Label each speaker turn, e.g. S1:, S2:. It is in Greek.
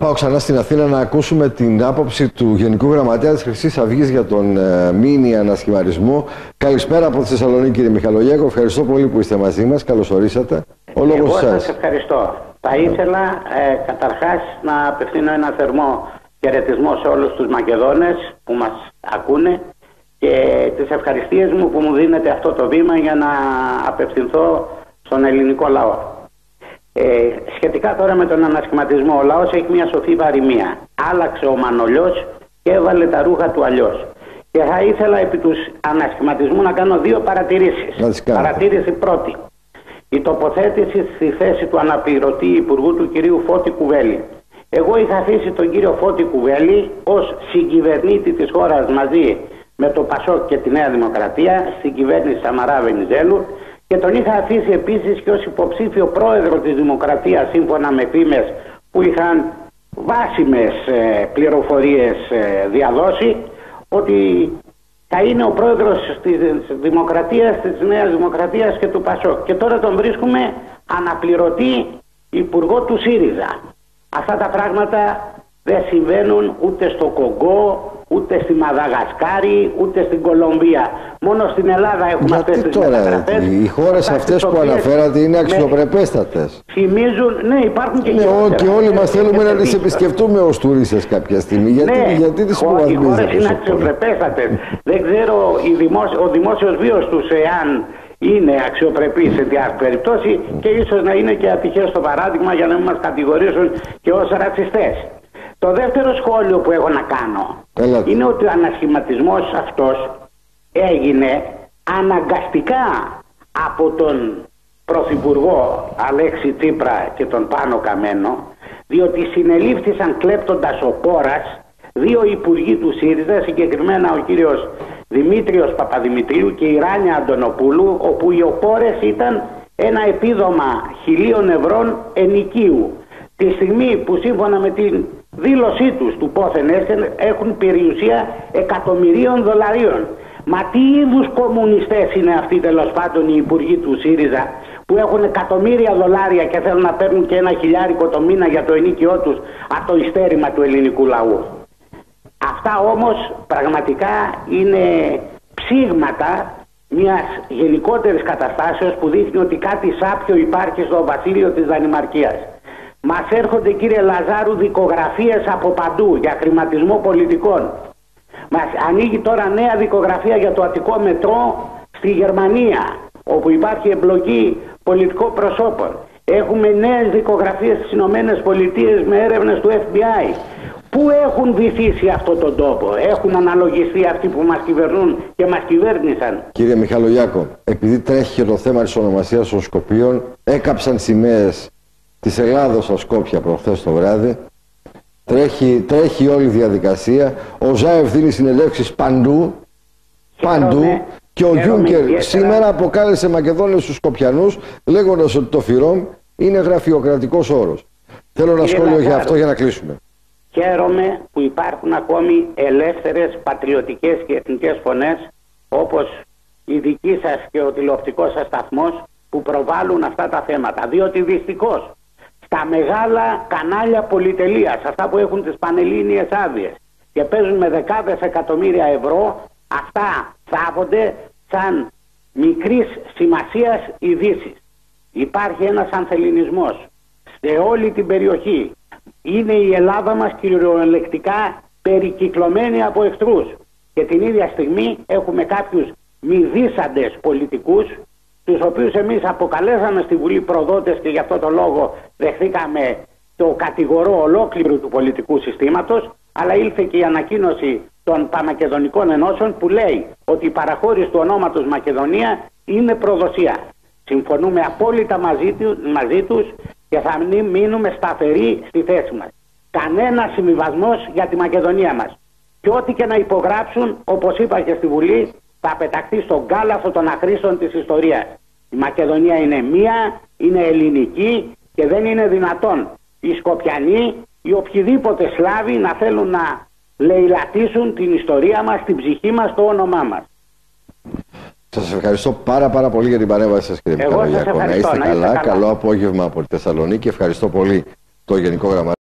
S1: Πάω ξανά στην Αθήνα να ακούσουμε την άποψη του Γενικού Γραμματέα της Χρυσής Αυγής για τον ε, μήνυ ανασχηματισμό. Καλησπέρα από τη Θεσσαλονίκη, κύριε Μιχαλογέκο. Ευχαριστώ πολύ που είστε μαζί μας. Καλώς ορίσατε.
S2: Ο λόγος Εγώ σας ευχαριστώ. Θα ήθελα ε, καταρχάς να απευθύνω ένα θερμό χαιρετισμό σε όλους τους Μακεδόνες που μας ακούνε και τις ευχαριστίες μου που μου δίνετε αυτό το βήμα για να απευθυνθώ στον ελληνικό λαό. Ε, σχετικά τώρα με τον ανασχηματισμό, ο λαός έχει μια σοφή παροιμία. Άλλαξε ο Μανολιός και έβαλε τα ρούχα του αλλιώς. Και θα ήθελα επί τους ανασχηματισμού να κάνω δύο παρατηρήσεις. Παρατήρηση πρώτη. Η τοποθέτηση στη θέση του αναπληρωτή Υπουργού του κυρίου Φώτη Κουβέλη. Εγώ είχα αφήσει τον κύριο Φώτη Κουβέλη ως συγκυβερνήτη της χώρας μαζί με το Πασόκ και τη Νέα Δημοκρατία στην κυβέρνηση Σαμαρά Βενιζέλου και τον είχα αφήσει επίσης και ως υποψήφιο πρόεδρο της Δημοκρατίας σύμφωνα με φήμες που είχαν βάσιμες ε, πληροφορίες ε, διαδώσει ότι θα είναι ο πρόεδρος της Δημοκρατίας, της Νέας Δημοκρατίας και του ΠΑΣΟΚ. Και τώρα τον βρίσκουμε αναπληρωτή υπουργό του ΣΥΡΙΖΑ. Αυτά τα πράγματα δεν συμβαίνουν ούτε στο Κογκό, ούτε στη Μαδαγασκάρη, ούτε στην Κολομβία. Μόνο στην Ελλάδα έχουμε αυτές τις μεταγραφές.
S1: Οι χώρες αυτές που αναφέρατε είναι αξιοπρεπέστατες.
S2: Θυμίζουν, ναι, υπάρχουν και ναι,
S1: Και όλοι μας θέλουμε να τις επισκεφτούμε ως τουρίστες κάποια στιγμή. Γιατί, ναι, γιατί τις
S2: Οι χώρες είναι αξιοπρεπέστατες. Δεν ξέρω ο δημόσιος βίος τους εάν είναι αξιοπρεπής σε διάφορε περιπτώσει και ίσως να είναι και ατυχές στο παράδειγμα για να μην μας κατηγορήσουν και ως ρατσιστές. Το δεύτερο σχόλιο που έχω να κάνω είναι ότι ο ανασχηματισμός αυτός έγινε αναγκαστικά από τον Πρωθυπουργό Αλέξη Τσίπρα και τον Πάνο Καμένο διότι συνελήφθησαν κλέπτοντας ο Πόρας δύο υπουργοί του ΣΥΡΙΖΑ συγκεκριμένα ο κύριος Δημήτριος Παπαδημητρίου και η Ράνια Αντωνοπούλου όπου οι οπόρες ήταν ένα επίδομα χιλίων ευρώ ενοικίου. Τη στιγμή που σύμφωνα με την δήλωσή τους του πόθεν έχουν περιουσία εκατομμυρίων δολαρίων. Μα τι είδους κομμουνιστές είναι αυτοί τέλος πάντων οι υπουργοί του ΣΥΡΙΖΑ που έχουν εκατομμύρια δολάρια και θέλουν να παίρνουν και ένα χιλιάρικο το μήνα για το ενίκιό τους από το ιστέρημα του ελληνικού λαού. Αυτά όμως πραγματικά είναι ψήγματα μιας γενικότερης καταστάσεως που δείχνει ότι κάτι σάπιο υπάρχει στο βασίλειο της Δανημαρκίας. Μας έρχονται κύριε Λαζάρου δικογραφίες από παντού για χρηματισμό πολιτικών. Μας ανοίγει τώρα νέα δικογραφία για το Αττικό Μετρό στη Γερμανία όπου υπάρχει εμπλοκή πολιτικών προσώπων. Έχουμε νέες δικογραφίες στις Ηνωμένες Πολιτείες με έρευνες του FBI. Πού έχουν βυθίσει αυτόν τον τόπο, έχουν αναλογιστεί αυτοί που μας κυβερνούν και μας κυβέρνησαν.
S1: Κύριε Μιχαλογιάκο, επειδή τρέχει το θέμα της ονομασίας των Σκοπίων, έκαψαν σημαίες της Ελλάδος στα Σκόπια προχθές το βράδυ. Τρέχει, τρέχει όλη η διαδικασία. Ο Ζάεφ δίνει συνελεύσεις παντού. Παντού. Και ο Γιούγκερ σήμερα αποκάλεσε Μακεδόνες στους Σκοπιανούς λέγοντας ότι το ΦΥΡΟΜ είναι γραφειοκρατικός όρος. Θέλω ένα σχόλιο για αυτό για να κλείσουμε.
S2: Χαίρομαι που υπάρχουν ακόμη ελεύθερες πατριωτικές και εθνικές φωνές όπως η δική σας και ο τηλεοπτικός σας σταθμός που προβάλλουν αυτά τα θέματα. Διότι δυστυχώς τα μεγάλα κανάλια πολυτελείας, αυτά που έχουν τις πανελλήνιες άδειες και παίζουν με δεκάδες εκατομμύρια ευρώ, αυτά θάβονται σαν μικρής σημασίας ειδήσεις. Υπάρχει ένας ανθεληνισμός σε όλη την περιοχή. Είναι η Ελλάδα μας κυριολεκτικά περικυκλωμένη από εχθρούς. Και την ίδια στιγμή έχουμε κάποιους μηδίσαντες πολιτικούς τους οποίους εμείς αποκαλέσαμε στη Βουλή προδότες και γι' αυτό το λόγο δεχθήκαμε το κατηγορό ολόκληρου του πολιτικού συστήματος αλλά ήλθε και η ανακοίνωση των Παμακεδονικών Ενώσεων που λέει ότι η παραχώρηση του ονόματος Μακεδονία είναι προδοσία. Συμφωνούμε απόλυτα μαζί, του, μαζί τους και θα μείνουμε σταθεροί στη θέση μας. Κανένα συμβιβασμός για τη Μακεδονία μας. Και ό,τι και να υπογράψουν, όπως είπα και στη Βουλή, θα πεταχτεί στον κάλαθο των αχρήστων της ιστορίας. Η Μακεδονία είναι μία, είναι ελληνική και δεν είναι δυνατόν οι Σκοπιανοί ή οποιοδήποτε Σλάβοι να θέλουν να λαιλατίσουν την ιστορία μας, την ψυχή μας, το όνομά μας.
S1: Σας ευχαριστώ πάρα πάρα πολύ για την παρέμβαση σας κύριε Μικαλογιακό. Να είστε καλά. Καλό απόγευμα από τη Θεσσαλονίκη. Ευχαριστώ πολύ το Γενικό Γραμματέα.